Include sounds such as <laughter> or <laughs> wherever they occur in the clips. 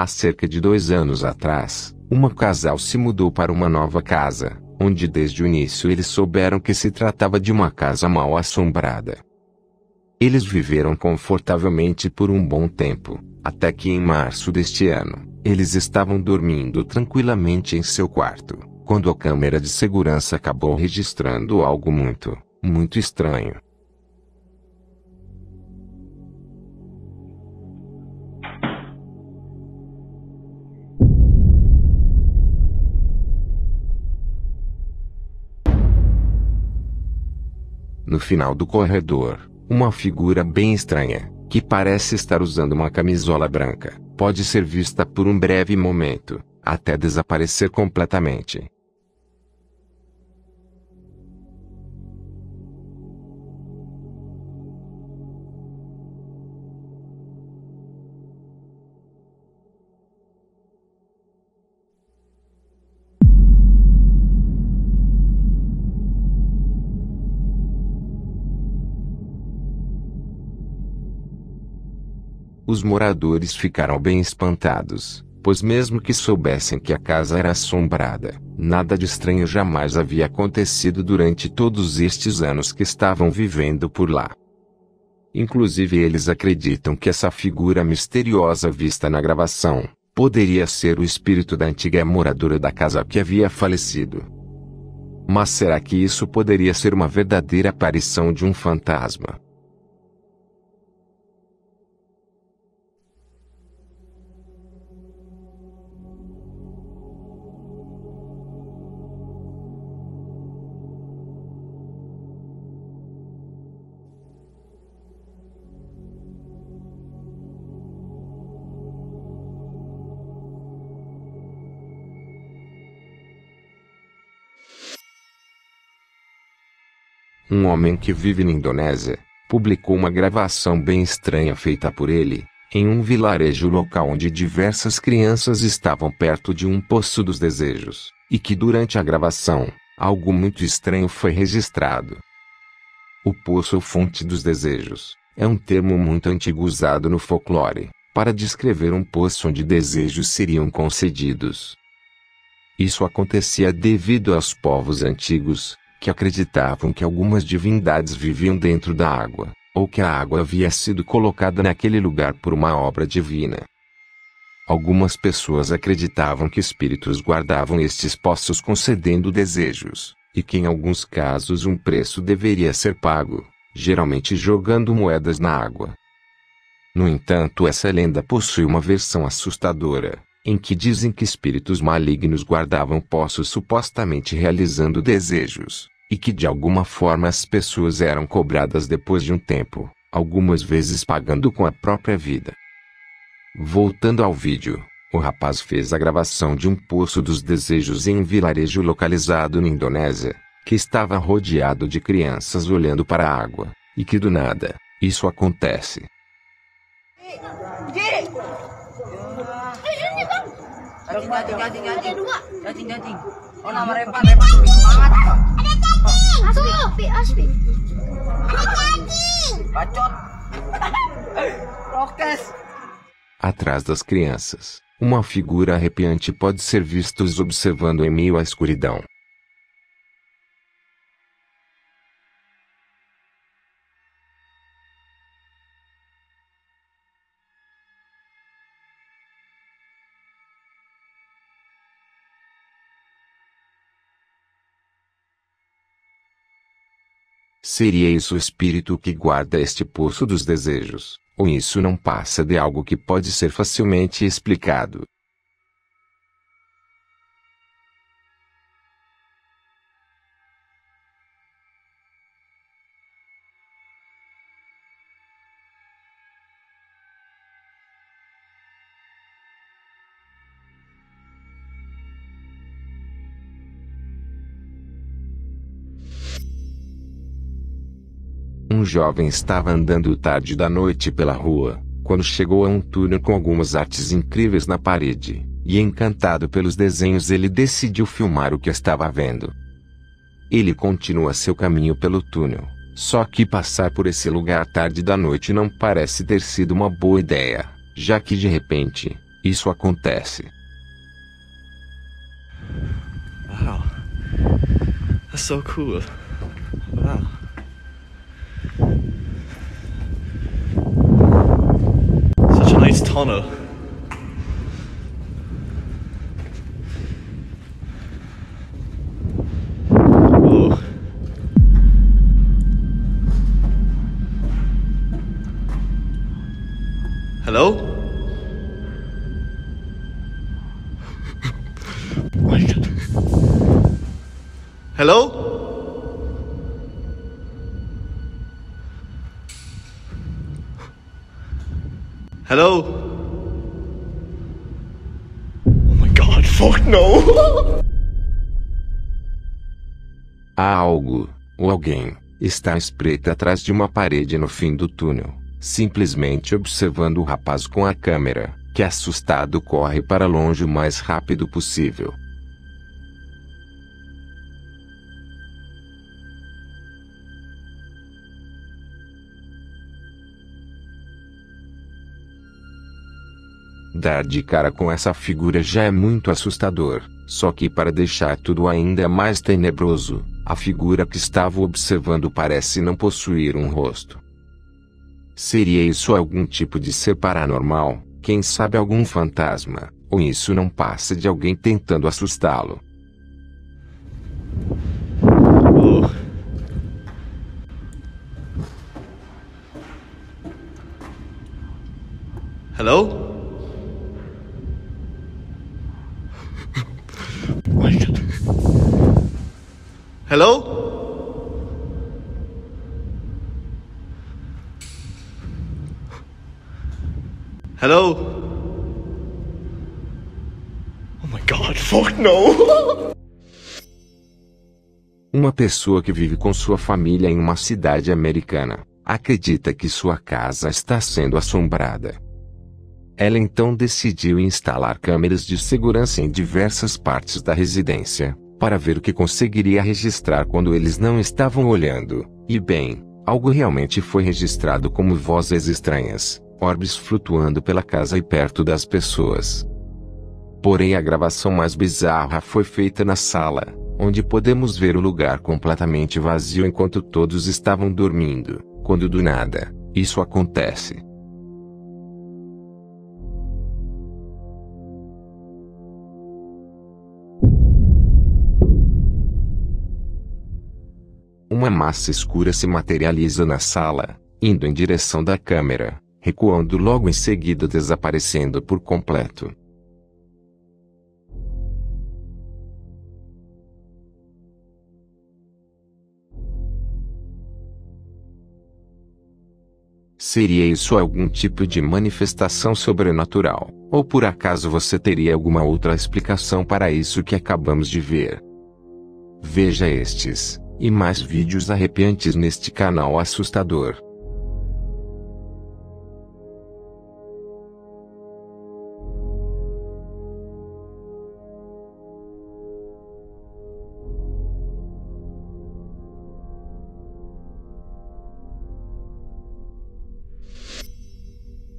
Há cerca de dois anos atrás, uma casal se mudou para uma nova casa, onde desde o início eles souberam que se tratava de uma casa mal assombrada. Eles viveram confortavelmente por um bom tempo, até que em março deste ano, eles estavam dormindo tranquilamente em seu quarto, quando a câmera de segurança acabou registrando algo muito, muito estranho. No final do corredor, uma figura bem estranha, que parece estar usando uma camisola branca, pode ser vista por um breve momento, até desaparecer completamente. Os moradores ficaram bem espantados, pois mesmo que soubessem que a casa era assombrada, nada de estranho jamais havia acontecido durante todos estes anos que estavam vivendo por lá. Inclusive eles acreditam que essa figura misteriosa vista na gravação, poderia ser o espírito da antiga moradora da casa que havia falecido. Mas será que isso poderia ser uma verdadeira aparição de um fantasma? Um homem que vive na Indonésia, publicou uma gravação bem estranha feita por ele, em um vilarejo local onde diversas crianças estavam perto de um poço dos desejos, e que durante a gravação, algo muito estranho foi registrado. O poço fonte dos desejos é um termo muito antigo usado no folclore, para descrever um poço onde desejos seriam concedidos. Isso acontecia devido aos povos antigos, que acreditavam que algumas divindades viviam dentro da água, ou que a água havia sido colocada naquele lugar por uma obra divina. Algumas pessoas acreditavam que espíritos guardavam estes poços concedendo desejos, e que em alguns casos um preço deveria ser pago, geralmente jogando moedas na água. No entanto, essa lenda possui uma versão assustadora, em que dizem que espíritos malignos guardavam poços supostamente realizando desejos, e que de alguma forma as pessoas eram cobradas depois de um tempo, algumas vezes pagando com a própria vida. Voltando ao vídeo, o rapaz fez a gravação de um poço dos desejos em um vilarejo localizado na Indonésia, que estava rodeado de crianças olhando para a água, e que do nada, isso acontece. Atrás das crianças, uma figura arrepiante pode ser vista observando em meio à escuridão. Seria isso o espírito que guarda este poço dos desejos, ou isso não passa de algo que pode ser facilmente explicado? Jovem estava andando tarde da noite pela rua, quando chegou a um túnel com algumas artes incríveis na parede, e encantado pelos desenhos ele decidiu filmar o que estava vendo. Ele continua seu caminho pelo túnel, só que passar por esse lugar tarde da noite não parece ter sido uma boa ideia, já que de repente, Isso acontece. Wow. That's so cool. Wow. Such a nice tunnel. Whoa. Hello? <laughs> Oh my God. Hello? Hello? Oh my god, fuck no! Há algo, ou alguém, está espreita atrás de uma parede no fim do túnel, simplesmente observando o rapaz com a câmera, que assustado corre para longe o mais rápido possível. Dar de cara com essa figura já é muito assustador, só que para deixar tudo ainda mais tenebroso, a figura que estava observando parece não possuir um rosto. Seria isso algum tipo de ser paranormal, quem sabe algum fantasma, ou isso não passa de alguém tentando assustá-lo? Hello? Hello? Hello? Oh my god, fuck no! Uma pessoa que vive com sua família em uma cidade americana, acredita que sua casa está sendo assombrada. Ela então decidiu instalar câmeras de segurança em diversas partes da residência, para ver o que conseguiria registrar quando eles não estavam olhando. E bem, algo realmente foi registrado como vozes estranhas, orbes flutuando pela casa e perto das pessoas. Porém, a gravação mais bizarra foi feita na sala, onde podemos ver o lugar completamente vazio enquanto todos estavam dormindo, quando do nada, isso acontece. Uma massa escura se materializa na sala, indo em direção da câmera, recuando logo em seguida desaparecendo por completo. Seria isso algum tipo de manifestação sobrenatural? Ou por acaso você teria alguma outra explicação para isso que acabamos de ver? Veja estes e mais vídeos arrepiantes neste canal assustador.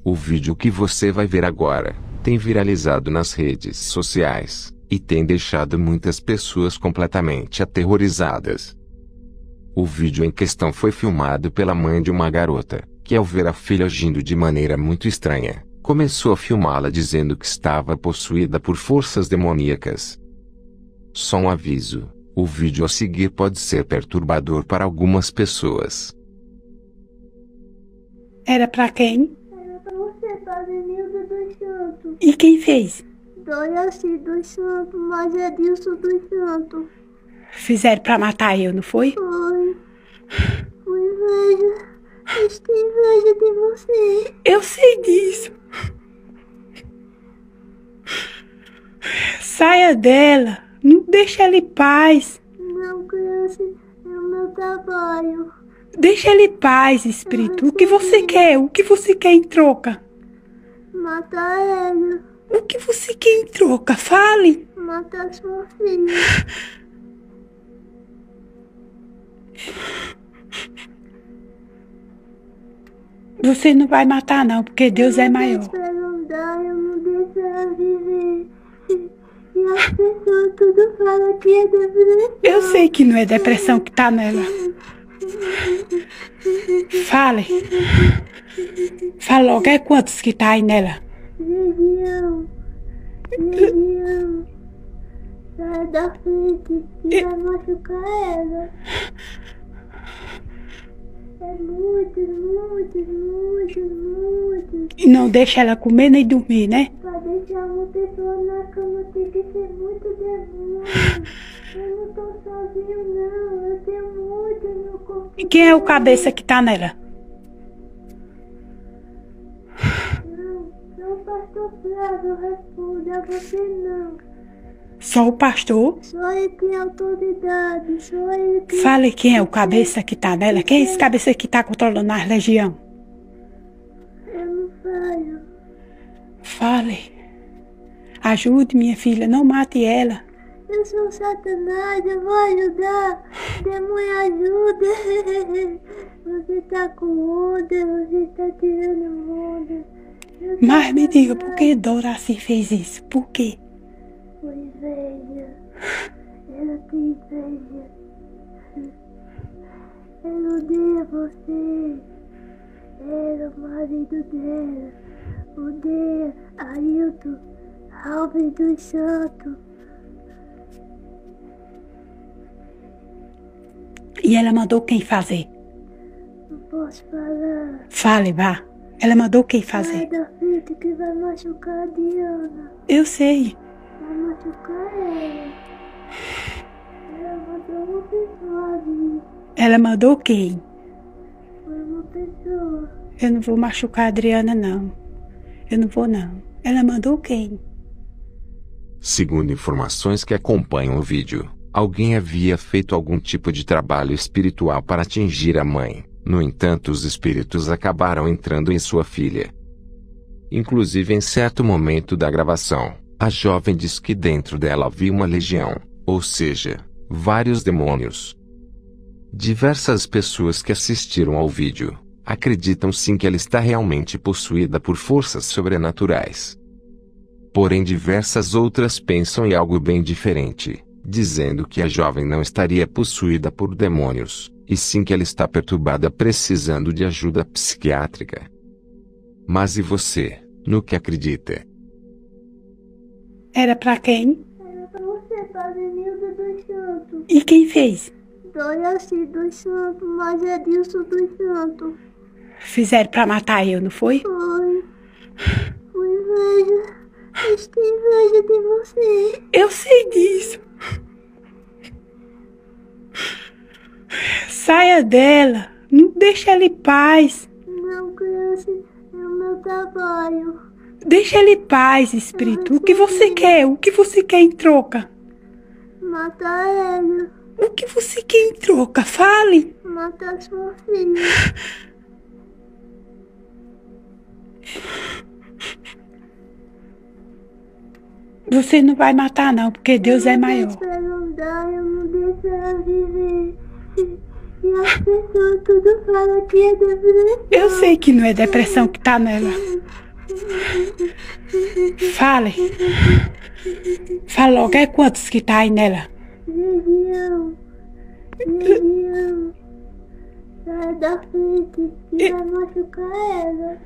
O vídeo que você vai ver agora tem viralizado nas redes sociais e tem deixado muitas pessoas completamente aterrorizadas. O vídeo em questão foi filmado pela mãe de uma garota, que ao ver a filha agindo de maneira muito estranha, começou a filmá-la dizendo que estava possuída por forças demoníacas. Só um aviso: o vídeo a seguir pode ser perturbador para algumas pessoas. Era pra quem? Era pra você, Padre Nildo dos Santos. E quem fez? Doraci dos Santos, mas é Dilson dos Santos. Fizeram pra matar eu, não foi? Foi. Foi inveja. Eles têm inveja de você. Eu sei disso. Saia dela. Não deixa ela em paz. Não, criança, é o meu trabalho. Deixa ela em paz, espírito. O que você quer? O que você quer em troca? Matar ela. O que você quer em troca? Fale. Matar sua filha. <laughs> Você não vai matar, não, porque Deus é não maior. ela andar, eu não deixo ela viver. E as pessoas tudo falam que é depressão. Eu sei que não é depressão que tá nela. Fale. Fala logo, é quantos que tá aí nela? Legião. Legião. Sai da frente que vai machucar ela. E não deixa ela comer nem dormir, né? Pra deixar uma pessoa na cama tem que ser muito demônio. Eu não tô sozinho não, eu tenho muito no corpo. E quem é o cabeça que tá nela? Não, não pastor Flávio responde a você não. Só o pastor? Só ele tem autoridade, só ele tem... Fale quem é o cabeça que tá nela. Quem é esse cabeça que tá controlando a legião? Eu não falho. Fale. Ajude minha filha, não mate ela. Eu sou Satanás, eu vou ajudar. Demônio ajuda. <laughs> Você tá com onda, você tá tirando onda. Mas me diga, por que Doraci fez isso? Por quê? Foi inveja. Ela tem inveja. Ela odeia você. Era o marido dela. Odeia Ailton Alves dos Santos. E ela mandou quem fazer? Não posso falar. Fale, vá. Ela mandou quem Sai fazer? da frente que vai machucar a Diana. Eu sei. Vai machucar ela. Ela mandou uma pessoa ali. Ela mandou quem? Foi uma pessoa. Eu não vou machucar a Adriana, não. Eu não vou, não. Ela mandou quem? Segundo informações que acompanham o vídeo, alguém havia feito algum tipo de trabalho espiritual para atingir a mãe. No entanto, os espíritos acabaram entrando em sua filha. Inclusive, em certo momento da gravação, a jovem diz que dentro dela havia uma legião, ou seja, vários demônios. Diversas pessoas que assistiram ao vídeo acreditam sim que ela está realmente possuída por forças sobrenaturais. Porém, diversas outras pensam em algo bem diferente, dizendo que a jovem não estaria possuída por demônios, e sim que ela está perturbada precisando de ajuda psiquiátrica. Mas e você, no que acredita? Era pra quem? Era pra você, Padre Nildo dos Santos. E quem fez? Doraci dos Santos, mas é Dilson dos Santos. Fizeram pra matar eu, não foi? Foi. Foi inveja. Eles têm inveja de você. Eu sei disso. Saia dela. Não deixa ela em paz. Não, criança, é o meu trabalho. Deixa ela em paz, espírito. O que você quer? O que você quer em troca? Matar ela. O que você quer em troca? Fale. Matar sua filha. Você não vai matar, não, porque Deus é Eu não maior. eu não deixo ela viver. E as pessoas tudo falam que é depressão. Eu sei que não é depressão que tá nela. Fale. Fala logo, é quantos que tá aí nela? Legião. Legião. Sai da frente que vai machucar ela.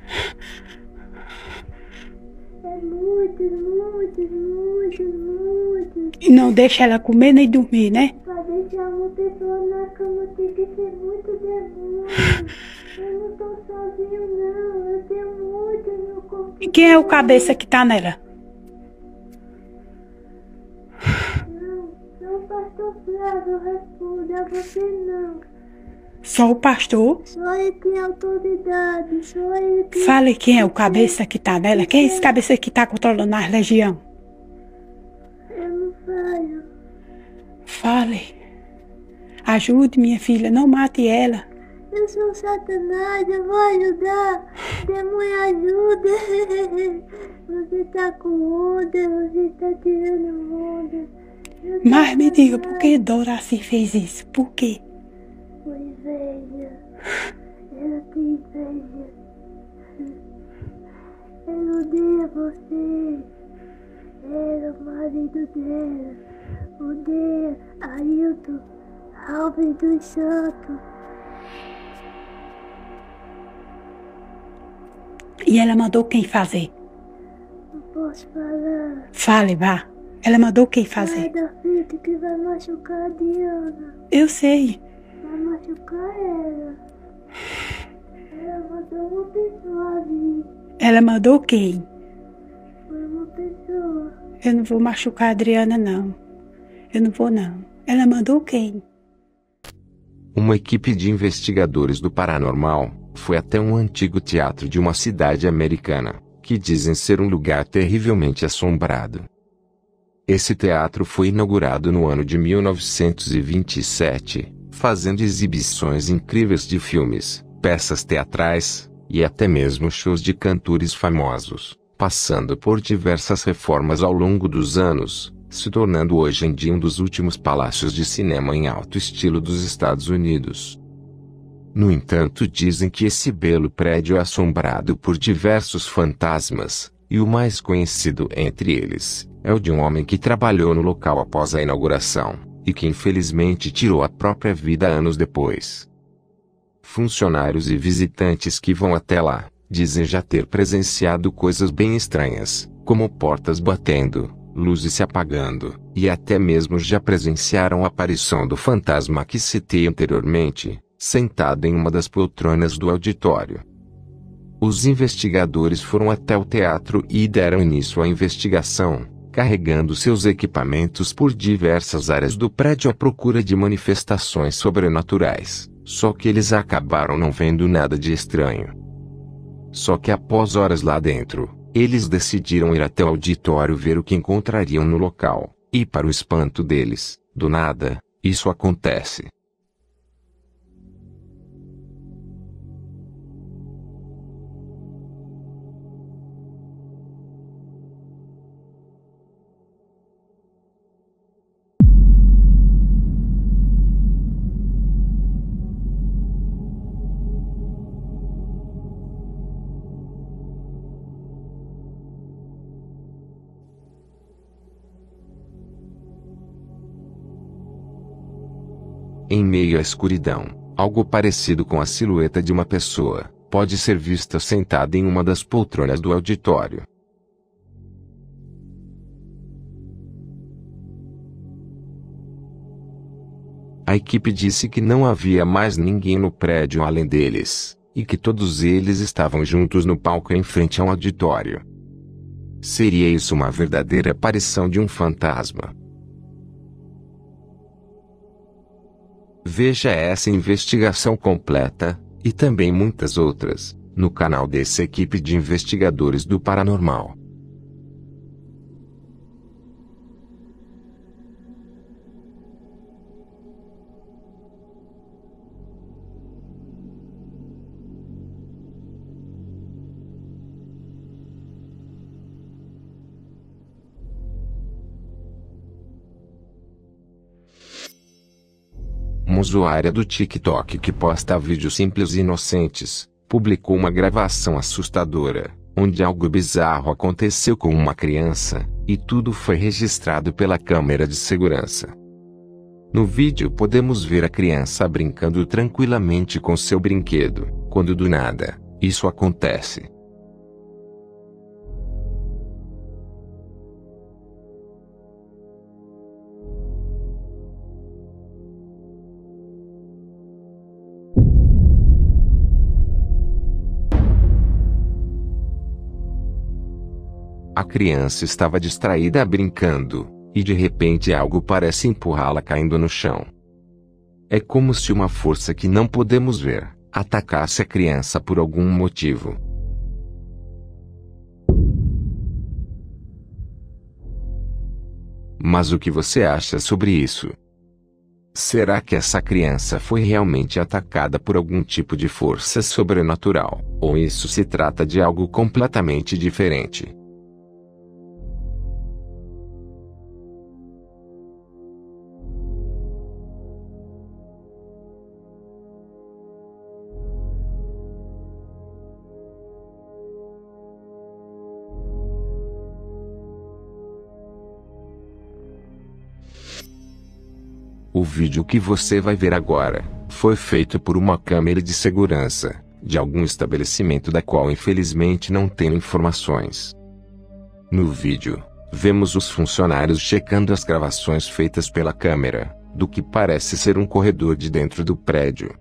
É muitos, muitos, muitos, muitos. E não deixa ela comer nem dormir, né? Pra deixar uma pessoa na cama tem que ser muito demônio. Eu não tô sozinho não, eu tenho E quem é o cabeça que tá nela? Não, não pastor Flávio responde a você não. Só o pastor? Só ele tem autoridade, só ele tem... Fale quem é o cabeça que tá nela. Quem é esse cabeça que tá controlando a legião? Eu não falho. Fale. Ajude minha filha, não mate ela. Eu sou Satanás, eu vou ajudar. Demônio ajuda. <laughs> Você tá com onda, você tá tirando onda. Eu Mas me diga, por que Doraci fez isso? Por quê? Foi inveja. Ela tem inveja. Ela odeia você. era o marido dela, o de Ailton Alves dos Santos. E ela mandou quem fazer? Não posso falar. Fale, vá. Ela mandou quem Sai fazer? da fita que vai machucar a Diana. Eu sei. Vai machucar ela. Ela mandou uma pessoa vir. Ela mandou quem? Foi uma pessoa. Eu não vou machucar a Adriana, não. Eu não vou, não. Ela mandou quem? Uma equipe de investigadores do paranormal foi até um antigo teatro de uma cidade americana, que dizem ser um lugar terrivelmente assombrado. Esse teatro foi inaugurado no ano de 1927, fazendo exibições incríveis de filmes, peças teatrais e até mesmo shows de cantores famosos, passando por diversas reformas ao longo dos anos, se tornando hoje em dia um dos últimos palácios de cinema em alto estilo dos Estados Unidos. No entanto, dizem que esse belo prédio é assombrado por diversos fantasmas, e o mais conhecido entre eles é o de um homem que trabalhou no local após a inauguração, e que infelizmente tirou a própria vida anos depois. Funcionários e visitantes que vão até lá dizem já ter presenciado coisas bem estranhas, como portas batendo, luzes se apagando, e até mesmo já presenciaram a aparição do fantasma que citei anteriormente, sentado em uma das poltronas do auditório. Os investigadores foram até o teatro e deram início à investigação, carregando seus equipamentos por diversas áreas do prédio à procura de manifestações sobrenaturais, só que eles acabaram não vendo nada de estranho. Só que após horas lá dentro, eles decidiram ir até o auditório ver o que encontrariam no local, e para o espanto deles, do nada, isso acontece. À escuridão, algo parecido com a silhueta de uma pessoa pode ser vista sentada em uma das poltronas do auditório. A equipe disse que não havia mais ninguém no prédio além deles, e que todos eles estavam juntos no palco em frente ao auditório. Seria isso uma verdadeira aparição de um fantasma? Veja essa investigação completa, e também muitas outras, no canal dessa equipe de investigadores do paranormal. Usuária do TikTok que posta vídeos simples e inocentes, publicou uma gravação assustadora, onde algo bizarro aconteceu com uma criança, e tudo foi registrado pela câmera de segurança. No vídeo podemos ver a criança brincando tranquilamente com seu brinquedo, quando do nada, isso acontece. A criança estava distraída brincando, e de repente algo parece empurrá-la caindo no chão. É como se uma força que não podemos ver atacasse a criança por algum motivo. Mas o que você acha sobre isso? Será que essa criança foi realmente atacada por algum tipo de força sobrenatural, ou isso se trata de algo completamente diferente? O vídeo que você vai ver agora foi feito por uma câmera de segurança de algum estabelecimento da qual infelizmente não tenho informações. No vídeo, vemos os funcionários checando as gravações feitas pela câmera do que parece ser um corredor de dentro do prédio.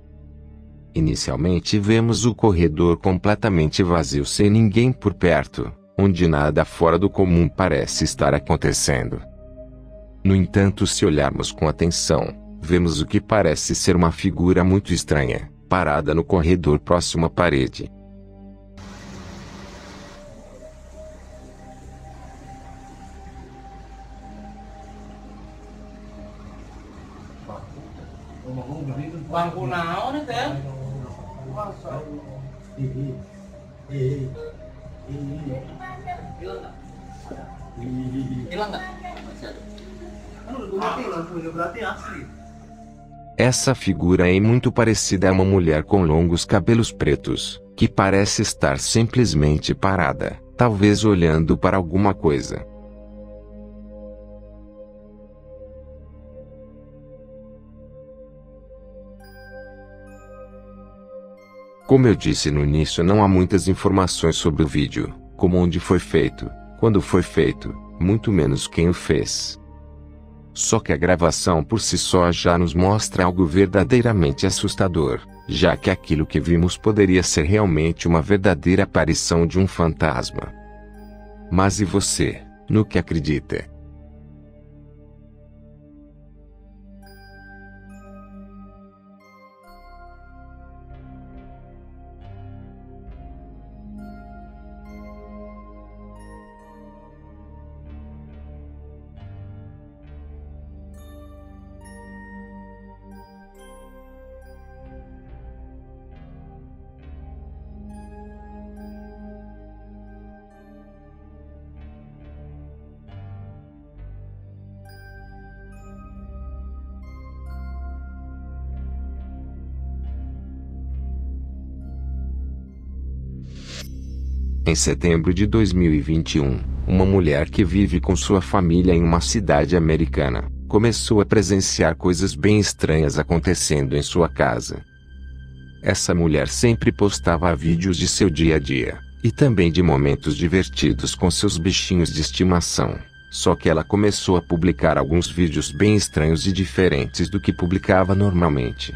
Inicialmente vemos o corredor completamente vazio sem ninguém por perto, onde nada fora do comum parece estar acontecendo. No entanto, se olharmos com atenção, vemos o que parece ser uma figura muito estranha, parada no corredor próximo à parede. Nggak? Essa figura é muito parecida a uma mulher com longos cabelos pretos, que parece estar simplesmente parada, talvez olhando para alguma coisa. Como eu disse no início, não há muitas informações sobre o vídeo, como onde foi feito, quando foi feito, muito menos quem o fez. Só que a gravação por si só já nos mostra algo verdadeiramente assustador, já que aquilo que vimos poderia ser realmente uma verdadeira aparição de um fantasma. Mas e você, no que acredita? Em setembro de 2021, uma mulher que vive com sua família em uma cidade americana começou a presenciar coisas bem estranhas acontecendo em sua casa. Essa mulher sempre postava vídeos de seu dia a dia e também de momentos divertidos com seus bichinhos de estimação. Só que ela começou a publicar alguns vídeos bem estranhos e diferentes do que publicava normalmente.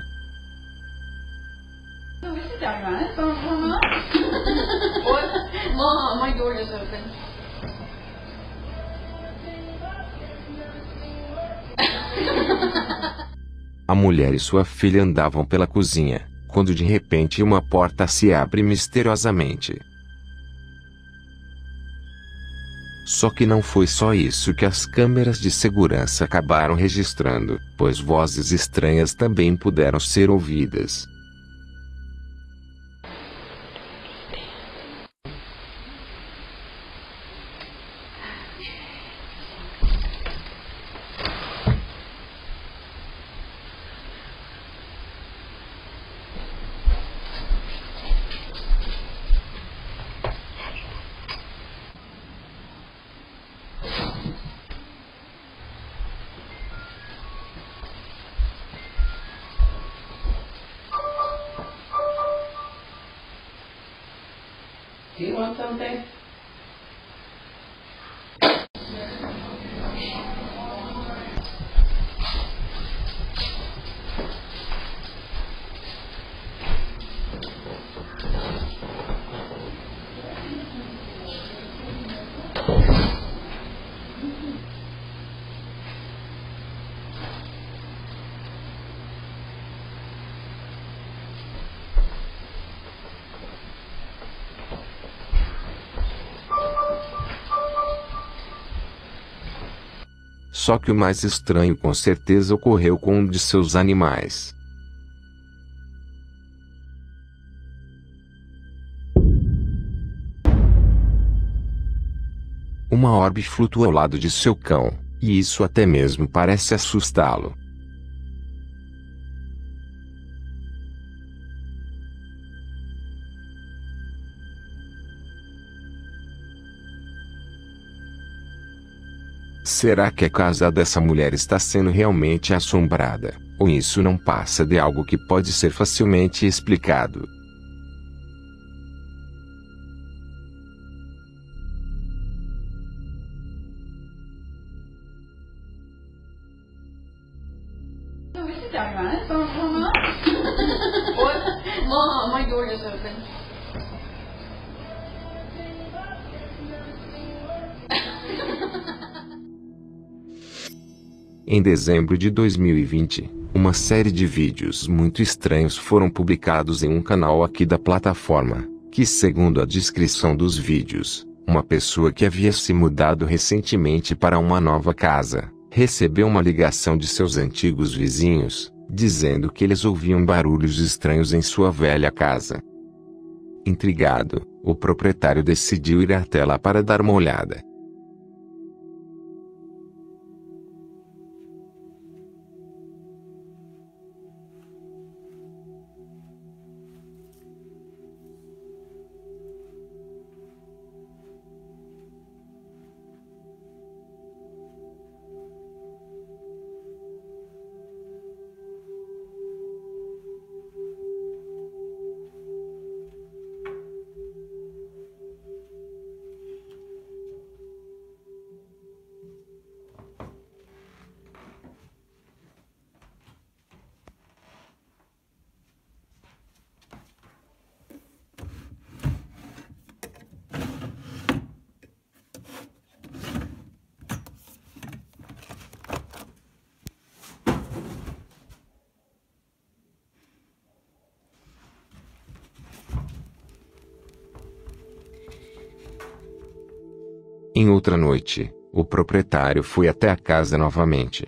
A mulher e sua filha andavam pela cozinha, quando de repente uma porta se abre misteriosamente. Só que não foi só isso que as câmeras de segurança acabaram registrando, pois vozes estranhas também puderam ser ouvidas. Só que o mais estranho com certeza ocorreu com um de seus animais. Uma orbe flutua ao lado de seu cão, e isso até mesmo parece assustá-lo. Será que a casa dessa mulher está sendo realmente assombrada? Ou isso não passa de algo que pode ser facilmente explicado? Mom, my door is open. Em dezembro de 2020, uma série de vídeos muito estranhos foram publicados em um canal aqui da plataforma, que segundo a descrição dos vídeos, uma pessoa que havia se mudado recentemente para uma nova casa, recebeu uma ligação de seus antigos vizinhos, dizendo que eles ouviam barulhos estranhos em sua velha casa. Intrigado, o proprietário decidiu ir até lá para dar uma olhada. Em outra noite, o proprietário foi até a casa novamente.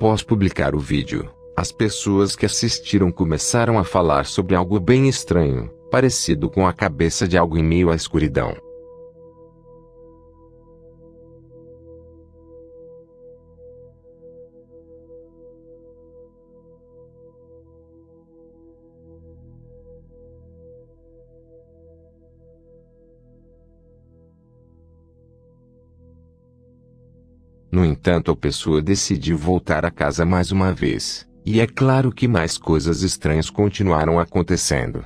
Após publicar o vídeo, as pessoas que assistiram começaram a falar sobre algo bem estranho, parecido com a cabeça de algo em meio à escuridão. No entanto, a pessoa decidiu voltar a casa mais uma vez, e é claro que mais coisas estranhas continuaram acontecendo.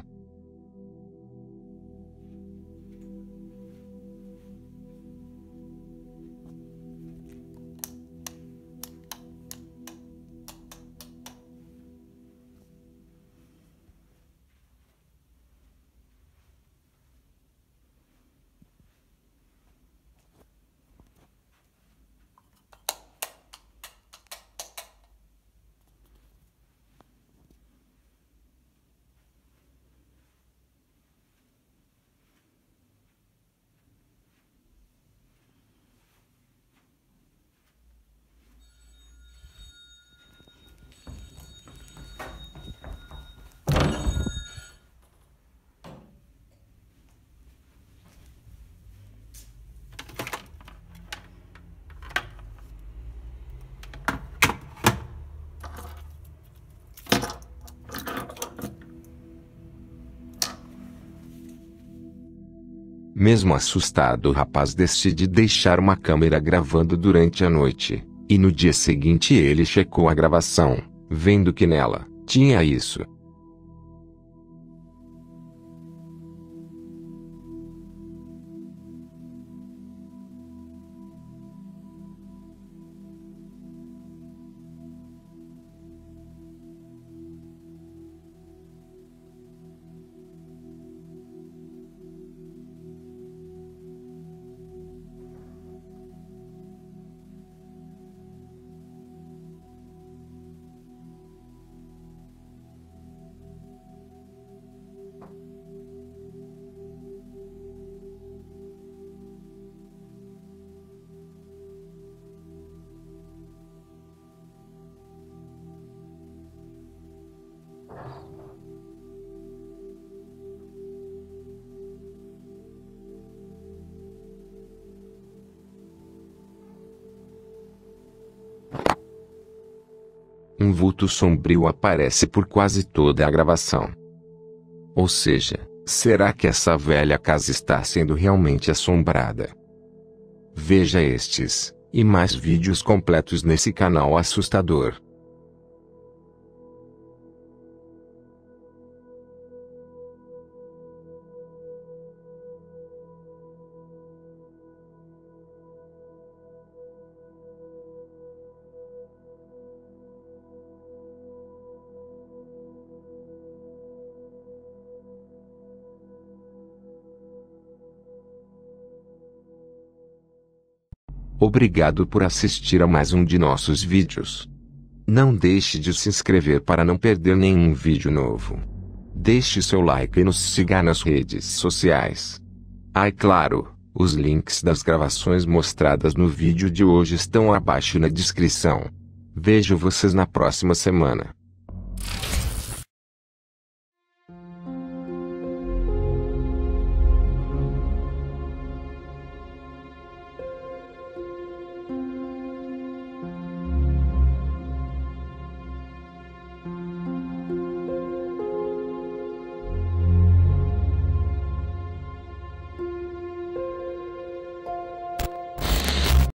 Mesmo assustado, o rapaz decide deixar uma câmera gravando durante a noite. E no dia seguinte ele checou a gravação, vendo que nela tinha isso. Um vulto sombrio aparece por quase toda a gravação. Ou seja, será que essa velha casa está sendo realmente assombrada? Veja estes e mais vídeos completos nesse canal assustador. Obrigado por assistir a mais um de nossos vídeos. Não deixe de se inscrever para não perder nenhum vídeo novo. Deixe seu like e nos siga nas redes sociais. Ah, claro, os links das gravações mostradas no vídeo de hoje estão abaixo na descrição. Vejo vocês na próxima semana.